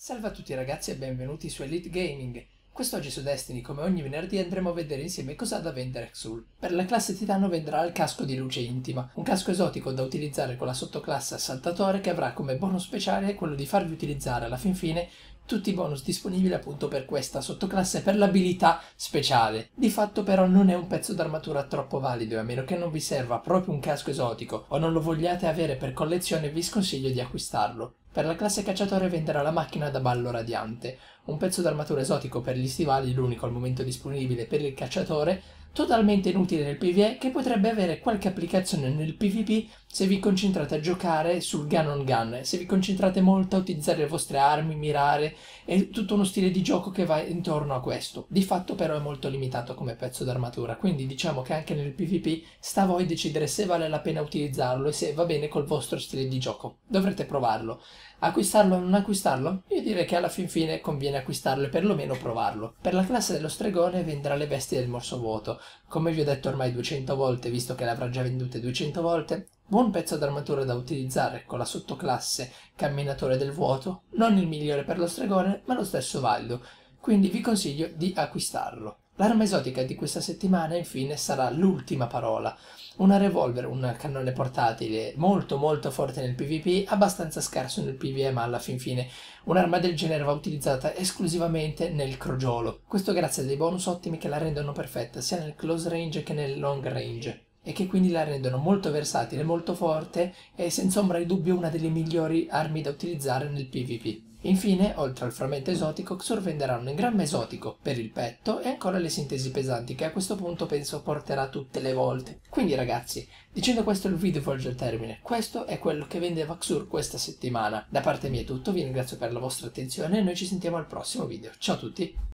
Salve a tutti ragazzi e benvenuti su Elite Gaming. Quest'oggi su Destiny, come ogni venerdì, andremo a vedere insieme cosa ha da vendere Xul. Per la classe Titano venderà il casco di luce intima, un casco esotico da utilizzare con la sottoclasse Assaltatore che avrà come bonus speciale quello di farvi utilizzare alla fin fine tutti i bonus disponibili appunto per questa sottoclasse per l'abilità speciale. Di fatto però non è un pezzo d'armatura troppo valido a meno che non vi serva proprio un casco esotico o non lo vogliate avere per collezione vi sconsiglio di acquistarlo. Per la classe cacciatore venderà la macchina da ballo radiante, un pezzo d'armatura esotico per gli stivali, l'unico al momento disponibile per il cacciatore, totalmente inutile nel PvE che potrebbe avere qualche applicazione nel PvP se vi concentrate a giocare sul gun on gun, se vi concentrate molto a utilizzare le vostre armi, mirare, è tutto uno stile di gioco che va intorno a questo. Di fatto però è molto limitato come pezzo d'armatura, quindi diciamo che anche nel PvP sta a voi decidere se vale la pena utilizzarlo e se va bene col vostro stile di gioco. Dovrete provarlo. Acquistarlo o non acquistarlo? Io direi che alla fin fine conviene acquistarlo e perlomeno provarlo. Per la classe dello stregone venderà le bestie del morso vuoto. Come vi ho detto ormai 200 volte, visto che le avrà già vendute 200 volte, buon pezzo d'armatura da utilizzare con la sottoclasse camminatore del vuoto, non il migliore per lo stregone, ma lo stesso valido, quindi vi consiglio di acquistarlo. L'arma esotica di questa settimana infine sarà l'ultima parola, una revolver, un cannone portatile molto molto forte nel PvP, abbastanza scarso nel PvE ma alla fin fine. Un'arma del genere va utilizzata esclusivamente nel crogiolo, questo grazie a dei bonus ottimi che la rendono perfetta sia nel close range che nel long range e che quindi la rendono molto versatile, molto forte e senza ombra di dubbio una delle migliori armi da utilizzare nel PvP. Infine, oltre al frammento esotico, Xur venderà un engramma esotico per il petto e ancora le sintesi pesanti che a questo punto penso porterà tutte le volte. Quindi ragazzi, dicendo questo il video volge al termine, questo è quello che vendeva Xur questa settimana. Da parte mia è tutto, vi ringrazio per la vostra attenzione e noi ci sentiamo al prossimo video. Ciao a tutti!